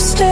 stay